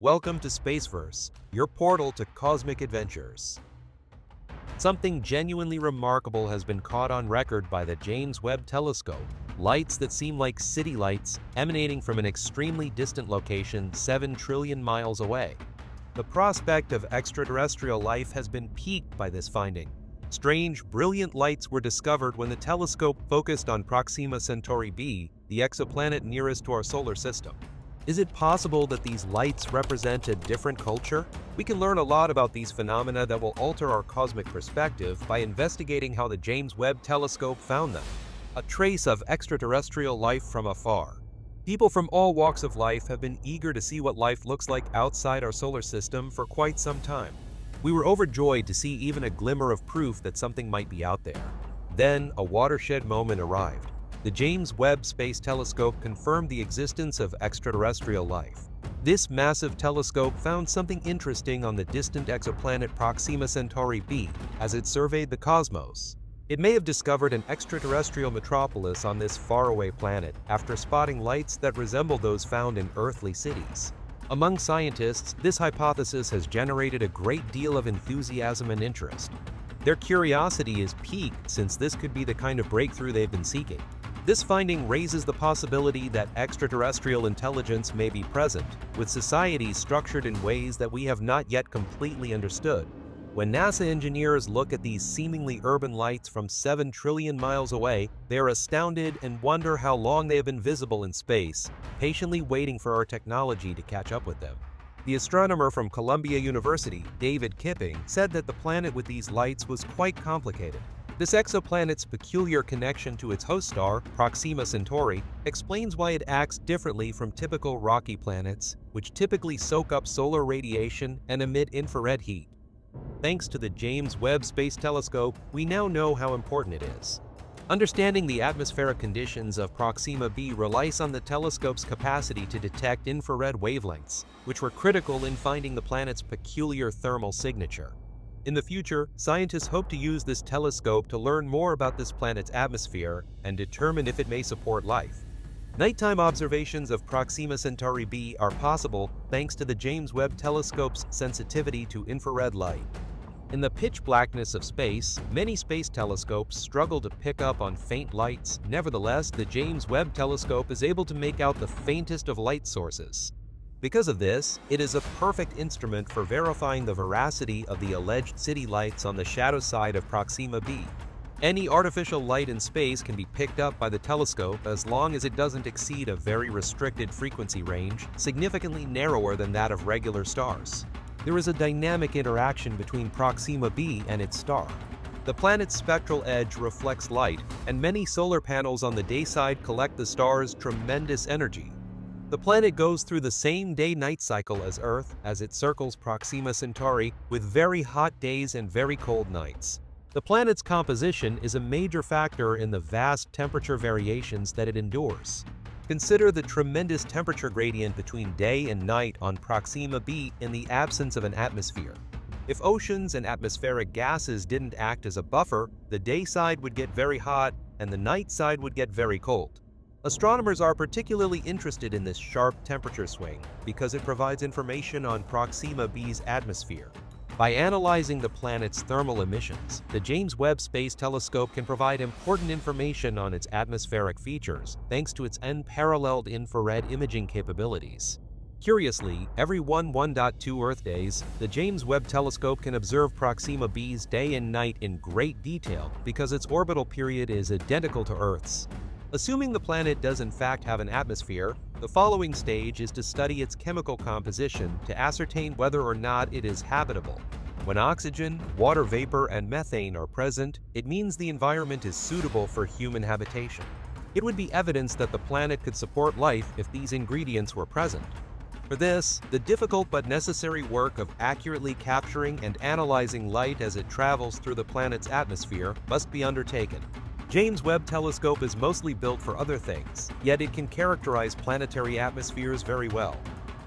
Welcome to Spaceverse, your portal to cosmic adventures. Something genuinely remarkable has been caught on record by the James Webb Telescope. Lights that seem like city lights emanating from an extremely distant location 7 trillion miles away. The prospect of extraterrestrial life has been piqued by this finding. Strange, brilliant lights were discovered when the telescope focused on Proxima Centauri b, the exoplanet nearest to our solar system. Is it possible that these lights represent a different culture? We can learn a lot about these phenomena that will alter our cosmic perspective by investigating how the James Webb Telescope found them. A trace of extraterrestrial life from afar. People from all walks of life have been eager to see what life looks like outside our solar system for quite some time. We were overjoyed to see even a glimmer of proof that something might be out there. Then, a watershed moment arrived the James Webb Space Telescope confirmed the existence of extraterrestrial life. This massive telescope found something interesting on the distant exoplanet Proxima Centauri b as it surveyed the cosmos. It may have discovered an extraterrestrial metropolis on this faraway planet after spotting lights that resemble those found in earthly cities. Among scientists, this hypothesis has generated a great deal of enthusiasm and interest. Their curiosity is piqued since this could be the kind of breakthrough they've been seeking. This finding raises the possibility that extraterrestrial intelligence may be present, with societies structured in ways that we have not yet completely understood. When NASA engineers look at these seemingly urban lights from 7 trillion miles away, they are astounded and wonder how long they have been visible in space, patiently waiting for our technology to catch up with them. The astronomer from Columbia University, David Kipping, said that the planet with these lights was quite complicated, this exoplanet's peculiar connection to its host star, Proxima Centauri, explains why it acts differently from typical rocky planets, which typically soak up solar radiation and emit infrared heat. Thanks to the James Webb Space Telescope, we now know how important it is. Understanding the atmospheric conditions of Proxima b relies on the telescope's capacity to detect infrared wavelengths, which were critical in finding the planet's peculiar thermal signature. In the future, scientists hope to use this telescope to learn more about this planet's atmosphere and determine if it may support life. Nighttime observations of Proxima Centauri b are possible thanks to the James Webb Telescope's sensitivity to infrared light. In the pitch blackness of space, many space telescopes struggle to pick up on faint lights. Nevertheless, the James Webb Telescope is able to make out the faintest of light sources. Because of this, it is a perfect instrument for verifying the veracity of the alleged city lights on the shadow side of Proxima b. Any artificial light in space can be picked up by the telescope as long as it doesn't exceed a very restricted frequency range, significantly narrower than that of regular stars. There is a dynamic interaction between Proxima b and its star. The planet's spectral edge reflects light, and many solar panels on the day side collect the star's tremendous energy, the planet goes through the same day-night cycle as Earth as it circles Proxima Centauri with very hot days and very cold nights. The planet's composition is a major factor in the vast temperature variations that it endures. Consider the tremendous temperature gradient between day and night on Proxima b in the absence of an atmosphere. If oceans and atmospheric gases didn't act as a buffer, the day side would get very hot and the night side would get very cold. Astronomers are particularly interested in this sharp temperature swing because it provides information on Proxima b's atmosphere. By analyzing the planet's thermal emissions, the James Webb Space Telescope can provide important information on its atmospheric features thanks to its unparalleled infrared imaging capabilities. Curiously, every 1 1.2 Earth days, the James Webb Telescope can observe Proxima b's day and night in great detail because its orbital period is identical to Earth's. Assuming the planet does in fact have an atmosphere, the following stage is to study its chemical composition to ascertain whether or not it is habitable. When oxygen, water vapor, and methane are present, it means the environment is suitable for human habitation. It would be evidence that the planet could support life if these ingredients were present. For this, the difficult but necessary work of accurately capturing and analyzing light as it travels through the planet's atmosphere must be undertaken. James Webb Telescope is mostly built for other things, yet it can characterize planetary atmospheres very well.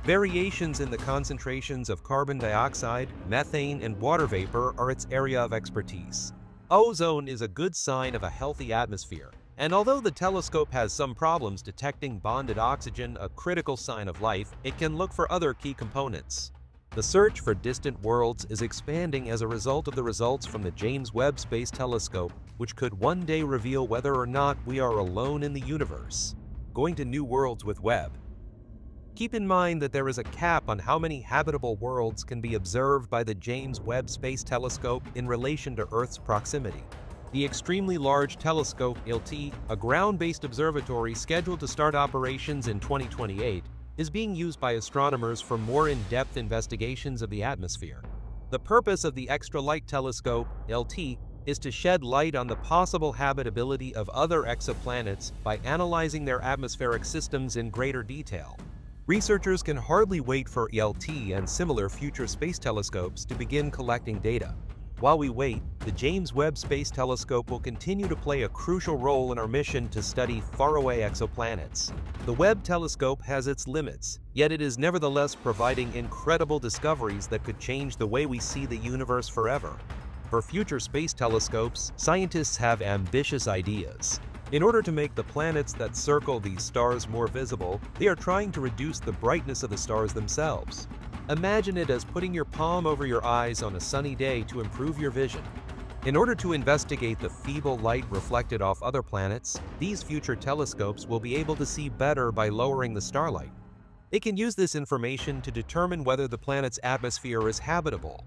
Variations in the concentrations of carbon dioxide, methane, and water vapor are its area of expertise. Ozone is a good sign of a healthy atmosphere, And although the telescope has some problems detecting bonded oxygen, a critical sign of life, it can look for other key components. The search for distant worlds is expanding as a result of the results from the James Webb Space Telescope, which could one day reveal whether or not we are alone in the universe. Going to new worlds with Webb. Keep in mind that there is a cap on how many habitable worlds can be observed by the James Webb Space Telescope in relation to Earth's proximity. The Extremely Large Telescope, ELT, a ground-based observatory scheduled to start operations in 2028, is being used by astronomers for more in-depth investigations of the atmosphere. The purpose of the Extremely Large Telescope, ELT, is to shed light on the possible habitability of other exoplanets by analyzing their atmospheric systems in greater detail. Researchers can hardly wait for ELT and similar future space telescopes to begin collecting data. While we wait, the James Webb Space Telescope will continue to play a crucial role in our mission to study faraway exoplanets. The Webb telescope has its limits, yet it is nevertheless providing incredible discoveries that could change the way we see the universe forever. For future space telescopes, scientists have ambitious ideas. In order to make the planets that circle these stars more visible, they are trying to reduce the brightness of the stars themselves. Imagine it as putting your palm over your eyes on a sunny day to improve your vision. In order to investigate the feeble light reflected off other planets, these future telescopes will be able to see better by lowering the starlight. It can use this information to determine whether the planet's atmosphere is habitable.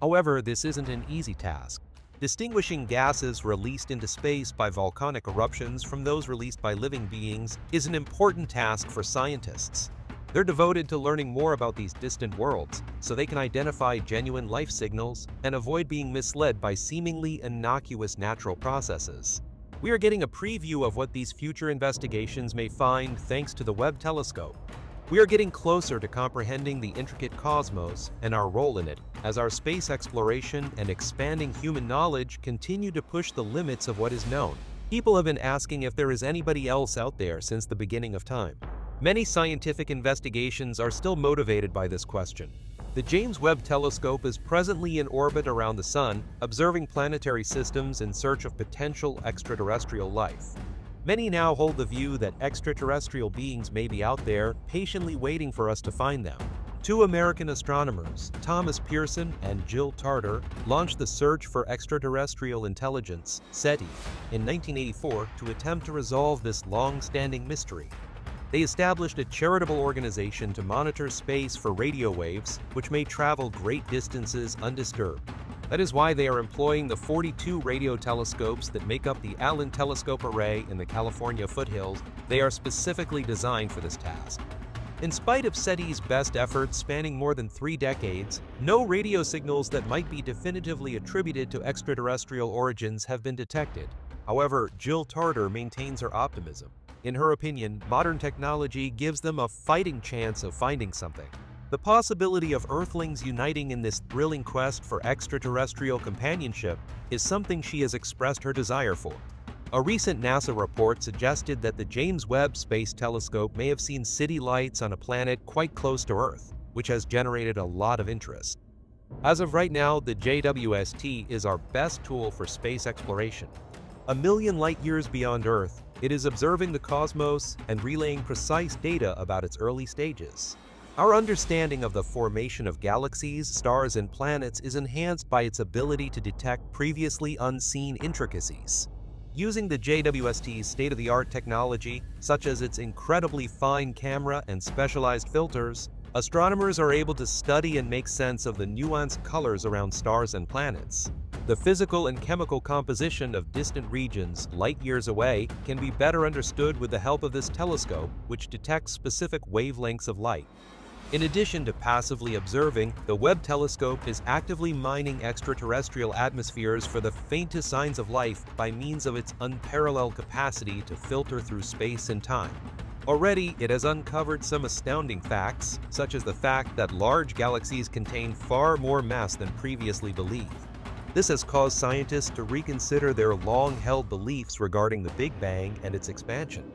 However, this isn't an easy task. Distinguishing gases released into space by volcanic eruptions from those released by living beings is an important task for scientists. They're devoted to learning more about these distant worlds, so they can identify genuine life signals and avoid being misled by seemingly innocuous natural processes. We are getting a preview of what these future investigations may find thanks to the Webb telescope. We are getting closer to comprehending the intricate cosmos and our role in it as our space exploration and expanding human knowledge continue to push the limits of what is known. People have been asking if there is anybody else out there since the beginning of time. Many scientific investigations are still motivated by this question. The James Webb Telescope is presently in orbit around the Sun, observing planetary systems in search of potential extraterrestrial life. Many now hold the view that extraterrestrial beings may be out there, patiently waiting for us to find them. Two American astronomers, Thomas Pierson and Jill Tarter, launched the Search for Extraterrestrial Intelligence, SETI, in 1984 to attempt to resolve this long-standing mystery. They established a charitable organization to monitor space for radio waves, which may travel great distances undisturbed. That is why they are employing the 42 radio telescopes that make up the Allen Telescope Array in the California foothills. They are specifically designed for this task. In spite of SETI's best efforts spanning more than three decades, no radio signals that might be definitively attributed to extraterrestrial origins have been detected. However, Jill Tarter maintains her optimism. In her opinion, modern technology gives them a fighting chance of finding something. The possibility of Earthlings uniting in this thrilling quest for extraterrestrial companionship is something she has expressed her desire for. A recent NASA report suggested that the James Webb Space Telescope may have seen city lights on a planet quite close to Earth, which has generated a lot of interest. As of right now, the JWST is our best tool for space exploration. A million light years beyond Earth, it is observing the cosmos and relaying precise data about its early stages. Our understanding of the formation of galaxies, stars, and planets is enhanced by its ability to detect previously unseen intricacies. Using the JWST's state-of-the-art technology, such as its incredibly fine camera and specialized filters, astronomers are able to study and make sense of the nuanced colors around stars and planets. The physical and chemical composition of distant regions light years away can be better understood with the help of this telescope, which detects specific wavelengths of light. In addition to passively observing, the Webb telescope is actively mining extraterrestrial atmospheres for the faintest signs of life by means of its unparalleled capacity to filter through space and time. Already, it has uncovered some astounding facts, such as the fact that large galaxies contain far more mass than previously believed. This has caused scientists to reconsider their long-held beliefs regarding the Big Bang and its expansion.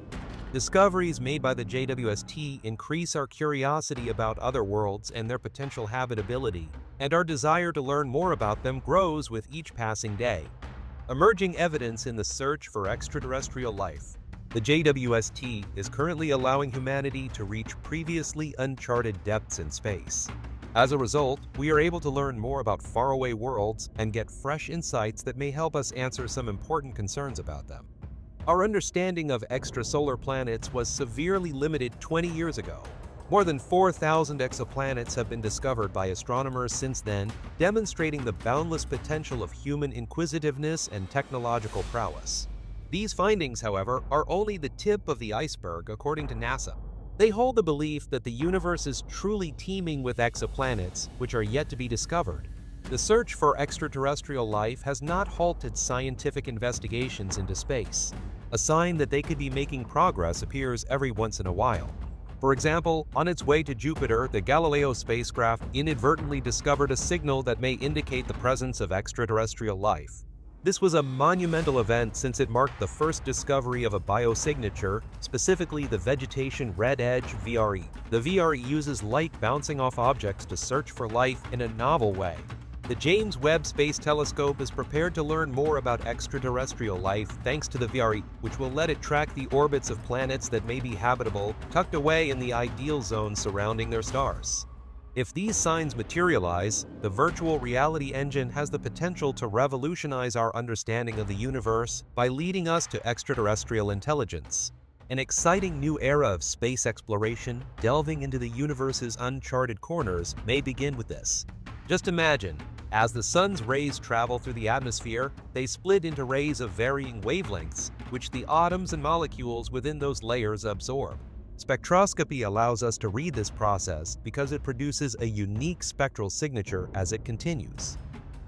Discoveries made by the JWST increase our curiosity about other worlds and their potential habitability, and our desire to learn more about them grows with each passing day. emerging evidence in the search for extraterrestrial life. The JWST is currently allowing humanity to reach previously uncharted depths in space. As a result, we are able to learn more about faraway worlds and get fresh insights that may help us answer some important concerns about them. Our understanding of extrasolar planets was severely limited 20 years ago. More than 4,000 exoplanets have been discovered by astronomers since then, demonstrating the boundless potential of human inquisitiveness and technological prowess. These findings, however, are only the tip of the iceberg according to NASA. They hold the belief that the universe is truly teeming with exoplanets, which are yet to be discovered. The search for extraterrestrial life has not halted scientific investigations into space. A sign that they could be making progress appears every once in a while. For example, on its way to Jupiter, the Galileo spacecraft inadvertently discovered a signal that may indicate the presence of extraterrestrial life. This was a monumental event since it marked the first discovery of a biosignature, specifically the vegetation red edge VRE. The VRE uses light bouncing off objects to search for life in a novel way. The James Webb Space Telescope is prepared to learn more about extraterrestrial life thanks to the VRE, which will let it track the orbits of planets that may be habitable, tucked away in the ideal zone surrounding their stars. If these signs materialize, the virtual reality engine has the potential to revolutionize our understanding of the universe by leading us to extraterrestrial intelligence. An exciting new era of space exploration, delving into the universe's uncharted corners, may begin with this. Just imagine, as the sun's rays travel through the atmosphere, they split into rays of varying wavelengths, which the atoms and molecules within those layers absorb. Spectroscopy allows us to read this process because it produces a unique spectral signature as it continues.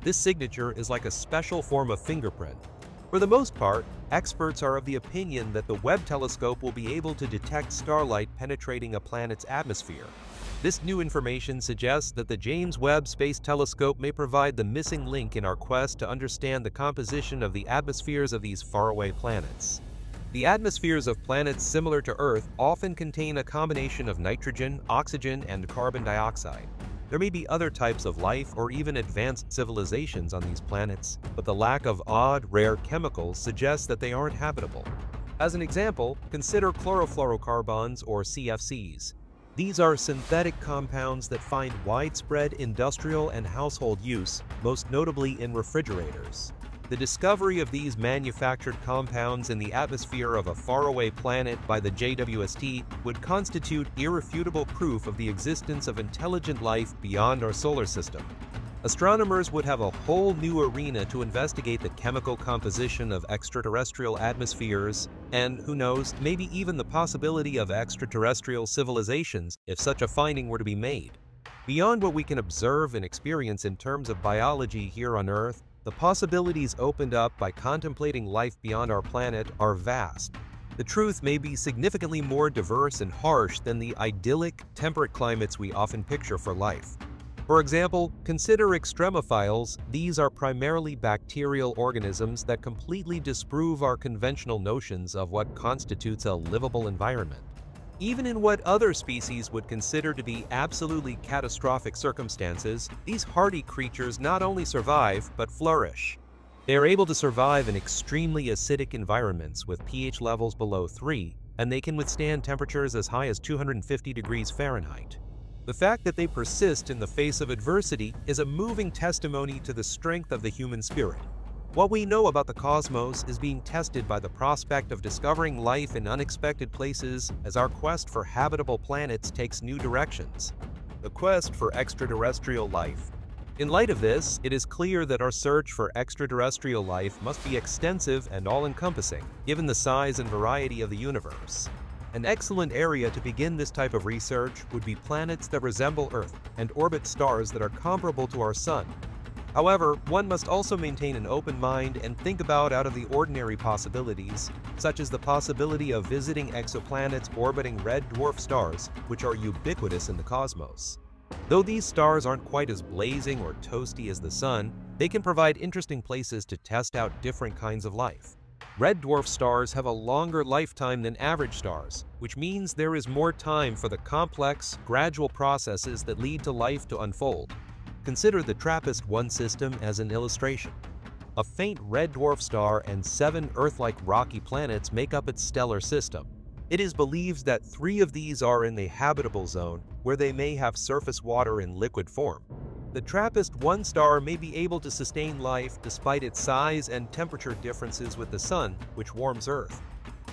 This signature is like a special form of fingerprint. For the most part, experts are of the opinion that the Webb telescope will be able to detect starlight penetrating a planet's atmosphere. This new information suggests that the James Webb Space Telescope may provide the missing link in our quest to understand the composition of the atmospheres of these faraway planets. The atmospheres of planets similar to Earth often contain a combination of nitrogen, oxygen, and carbon dioxide. There may be other types of life or even advanced civilizations on these planets, but the lack of odd, rare chemicals suggests that they aren't habitable. As an example, consider chlorofluorocarbons or CFCs. These are synthetic compounds that find widespread industrial and household use, most notably in refrigerators. The discovery of these manufactured compounds in the atmosphere of a faraway planet by the JWST would constitute irrefutable proof of the existence of intelligent life beyond our solar system. Astronomers would have a whole new arena to investigate the chemical composition of extraterrestrial atmospheres, and who knows, maybe even the possibility of extraterrestrial civilizations if such a finding were to be made. Beyond what we can observe and experience in terms of biology here on Earth, the possibilities opened up by contemplating life beyond our planet are vast. The truth may be significantly more diverse and harsh than the idyllic, temperate climates we often picture for life. For example, consider extremophiles. These are primarily bacterial organisms that completely disprove our conventional notions of what constitutes a livable environment. Even in what other species would consider to be absolutely catastrophic circumstances, these hardy creatures not only survive, but flourish. They are able to survive in extremely acidic environments with pH levels below 3, and they can withstand temperatures as high as 250 degrees Fahrenheit. The fact that they persist in the face of adversity is a moving testimony to the strength of the human spirit. What we know about the cosmos is being tested by the prospect of discovering life in unexpected places as our quest for habitable planets takes new directions. The quest for extraterrestrial life. In light of this, it is clear that our search for extraterrestrial life must be extensive and all-encompassing, given the size and variety of the universe. An excellent area to begin this type of research would be planets that resemble Earth and orbit stars that are comparable to our Sun, However, one must also maintain an open mind and think about out of the ordinary possibilities, such as the possibility of visiting exoplanets orbiting red dwarf stars, which are ubiquitous in the cosmos. Though these stars aren't quite as blazing or toasty as the Sun, they can provide interesting places to test out different kinds of life. Red dwarf stars have a longer lifetime than average stars, which means there is more time for the complex, gradual processes that lead to life to unfold. Consider the TRAPPIST-1 system as an illustration. a faint red dwarf star and seven Earth-like rocky planets make up its stellar system. It is believed that three of these are in the habitable zone, where they may have surface water in liquid form. The TRAPPIST-1 star may be able to sustain life despite its size and temperature differences with the Sun, which warms Earth.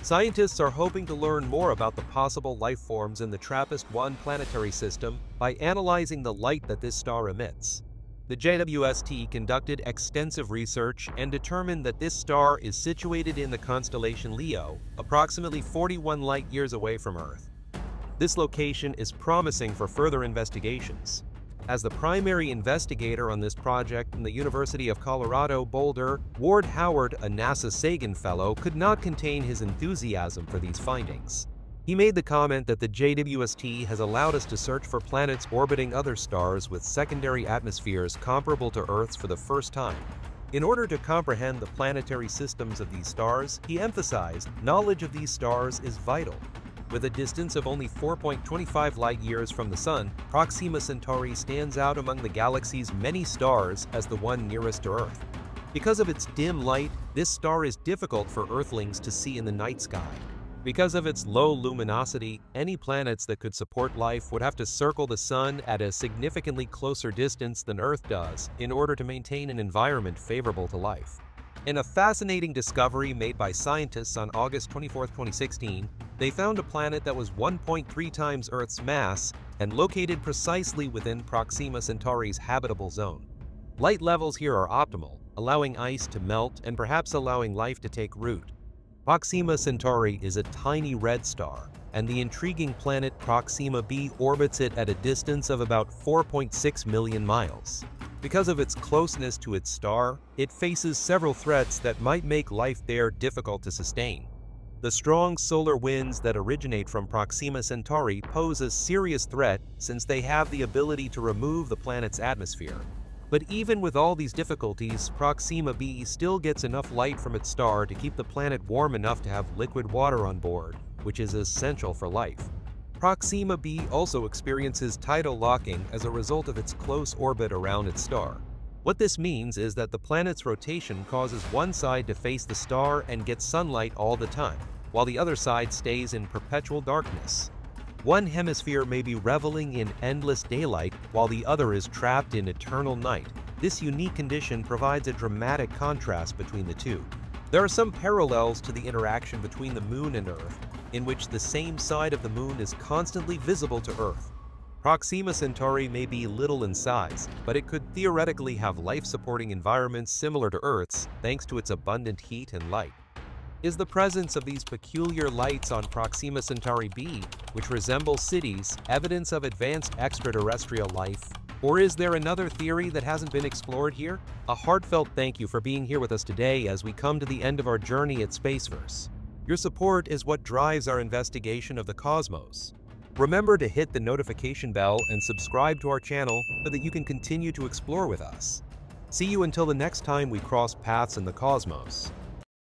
Scientists are hoping to learn more about the possible life forms in the TRAPPIST-1 planetary system by analyzing the light that this star emits. The JWST conducted extensive research and determined that this star is situated in the constellation Leo, approximately 41 light-years away from Earth. This location is promising for further investigations. As the primary investigator on this project from the University of Colorado Boulder, Ward Howard, a NASA Sagan Fellow, could not contain his enthusiasm for these findings. He made the comment that the JWST has allowed us to search for planets orbiting other stars with secondary atmospheres comparable to Earth's for the first time. In order to comprehend the planetary systems of these stars, he emphasized knowledge of these stars is vital. With a distance of only 4.25 light-years from the Sun, Proxima Centauri stands out among the galaxy's many stars as the one nearest to Earth. Because of its dim light, this star is difficult for Earthlings to see in the night sky. Because of its low luminosity, any planets that could support life would have to circle the Sun at a significantly closer distance than Earth does in order to maintain an environment favorable to life. In a fascinating discovery made by scientists on August 24, 2016, they found a planet that was 1.3 times Earth's mass and located precisely within Proxima Centauri's habitable zone. Light levels here are optimal, allowing ice to melt and perhaps allowing life to take root. Proxima Centauri is a tiny red star, and the intriguing planet Proxima b orbits it at a distance of about 4.6 million miles. Because of its closeness to its star, it faces several threats that might make life there difficult to sustain. The strong solar winds that originate from Proxima Centauri pose a serious threat since they have the ability to remove the planet's atmosphere, but even with all these difficulties, Proxima b still gets enough light from its star to keep the planet warm enough to have liquid water on board, which is essential for life. Proxima b also experiences tidal locking as a result of its close orbit around its star. What this means is that the planet's rotation causes one side to face the star and get sunlight all the time, while the other side stays in perpetual darkness. One hemisphere may be reveling in endless daylight while the other is trapped in eternal night. This unique condition provides a dramatic contrast between the two. There are some parallels to the interaction between the Moon and Earth, in which the same side of the Moon is constantly visible to Earth. Proxima Centauri may be little in size, but it could theoretically have life-supporting environments similar to Earth's thanks to its abundant heat and light. Is the presence of these peculiar lights on Proxima Centauri b, which resemble cities, evidence of advanced extraterrestrial life? Or is there another theory that hasn't been explored here? A heartfelt thank you for being here with us today as we come to the end of our journey at Spaceverse. Your support is what drives our investigation of the cosmos. Remember to hit the notification bell and subscribe to our channel so that you can continue to explore with us. See you until the next time we cross paths in the cosmos.